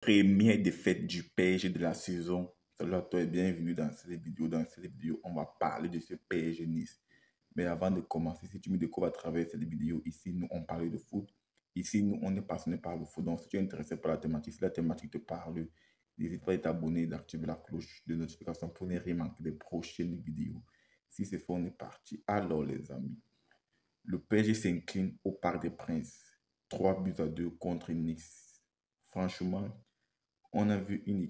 Première défaite du PSG de la saison. Salut à toi et bienvenue dans cette vidéo. Dans cette vidéo, on va parler de ce PSG Nice. Mais avant de commencer, si tu me découvres à travers cette vidéo, ici, nous, on parle de foot. Ici, nous, on est passionné par le foot. Donc, si tu es intéressé par la thématique, si la thématique te parle, n'hésite pas à t'abonner et d'activer la cloche de notification pour ne rien manquer des prochaines vidéos. Si c'est fait, on est parti. Alors, les amis, le PSG s'incline au Parc des Princes. 3 buts à 2 contre Nice. Franchement, on a vu une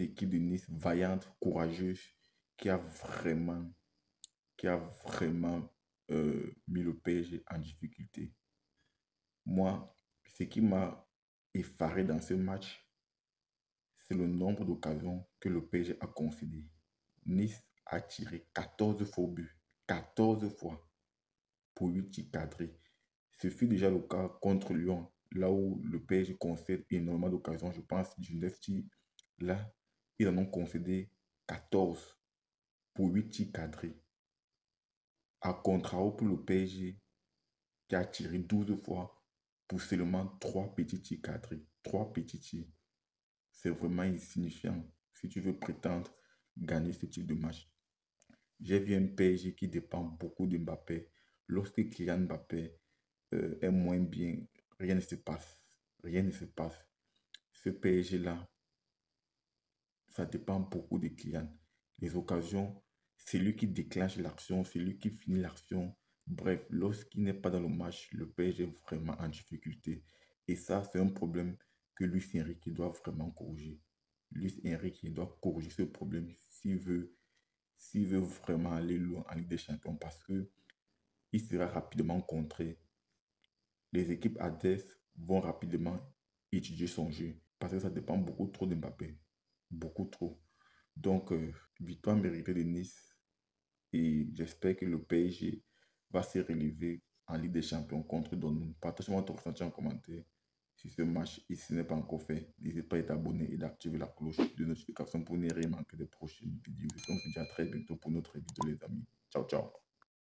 équipe, de Nice vaillante, courageuse, qui a vraiment, qui a euh, mis le PSG en difficulté. Moi, ce qui m'a effaré dans ce match, c'est le nombre d'occasions que le PSG a concédé. Nice a tiré 14 faux buts. 14 fois pour 8 tirs. Ce fut déjà le cas contre Lyon, là où le PSG concède énormément d'occasions. Je pense du 9 tirs. Là, ils en ont concédé 14 pour 8 tirs cadrés. À contrario pour le PSG, qui a tiré 12 fois pour seulement 3 petits tirs cadrés. 3 petits tirs. C'est vraiment insignifiant si tu veux prétendre gagner ce type de match. J'ai vu un PSG qui dépend beaucoup de Mbappé. Lorsque Kylian Mbappé euh, est moins bien, rien ne se passe. Rien ne se passe. Ce PSG-là, ça dépend beaucoup de Kylian. Les occasions, c'est lui qui déclenche l'action, c'est lui qui finit l'action. Bref, lorsqu'il n'est pas dans le match, le PSG est vraiment en difficulté. Et ça, c'est un problème que Luis Enrique doit vraiment corriger. Luis Enrique doit corriger ce problème s'il veut, veut vraiment aller loin en Ligue des Champions parce que il sera rapidement contré. Les équipes adverses vont rapidement étudier son jeu parce que ça dépend beaucoup trop de Mbappé. Beaucoup trop. Donc, euh, victoire méritée de Nice et j'espère que le PSG va se relever en Ligue des Champions contre Dortmund. Partagez-moi ton ressenti en commentaire si ce match et si ce n'est pas encore fait. N'hésitez pas à t'abonner et d'activer la cloche de notification pour ne rien manquer des prochaines vidéos. Et on se dit à très bientôt pour notre vidéo les amis.